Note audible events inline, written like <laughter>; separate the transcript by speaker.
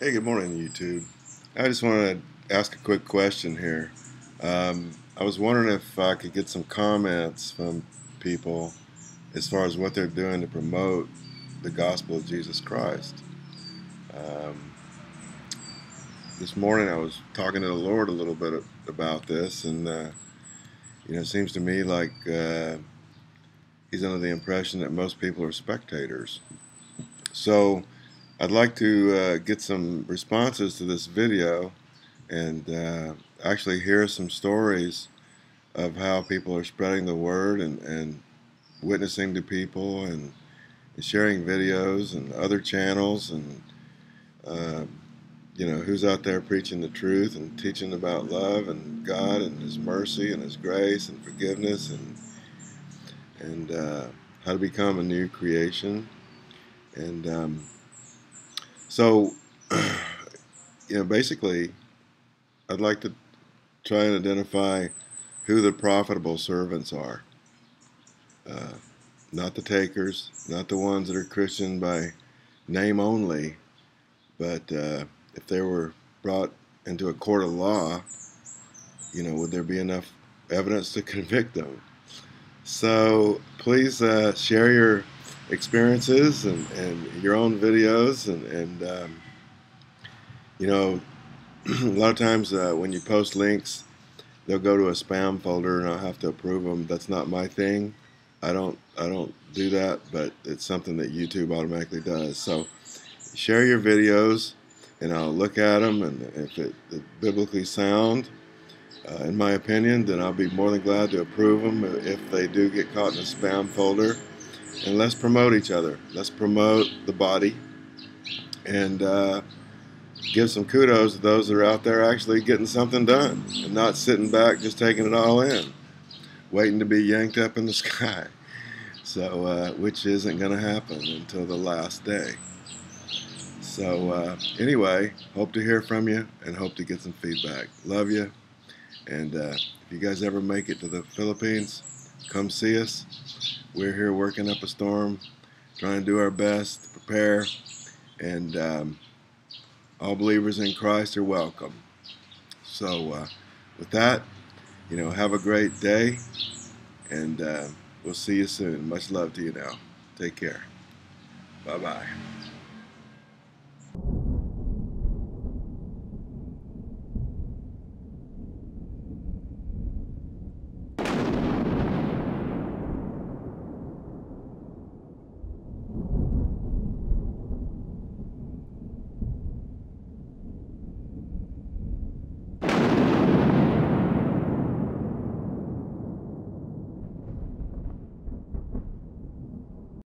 Speaker 1: Hey, good morning, YouTube. I just wanted to ask a quick question here. Um, I was wondering if I could get some comments from people as far as what they're doing to promote the gospel of Jesus Christ. Um, this morning I was talking to the Lord a little bit about this, and uh, you know, it seems to me like uh, He's under the impression that most people are spectators. So I'd like to uh, get some responses to this video and uh, actually hear some stories of how people are spreading the word and, and witnessing to people and, sharing videos and other channels and uh, you know who's out there preaching the truth and teaching about love and God and His mercy and His grace and forgiveness and and uh, how to become a new creation. And um, so, <clears throat> you know, basically, I'd like to try and identify who the profitable servants are. Uh, not the takers, not the ones that are Christian by name only, but uh, if they were brought into a court of law, you know, would there be enough evidence to <laughs> convict them? So please uh, share your experiences and, and your own videos and, and um, you know <clears throat> a lot of times uh, when you post links they'll go to a spam folder and I'll have to approve them that's not my thing. I don't I don't do that but it's something that YouTube automatically does. So share your videos and I'll look at them and if it, it's biblically sound uh, in my opinion then I'll be more than glad to approve them if they do get caught in a spam folder and let's promote each other. Let's promote the body and uh, give some kudos to those that are out there actually getting something done and not sitting back just taking it all in, waiting to be yanked up in the <laughs> sky. So, uh, which isn't going to happen until the last day. So, uh, anyway, hope to hear from you and hope to get some feedback. Love you. And uh, if you guys ever make it to the Philippines, come see us. We're here working up a storm, trying to do our best to prepare, and um, all believers in Christ are welcome. So, uh, with that, you know, have a great day, and uh, we'll see you soon. Much love to you now. Take care. Bye bye.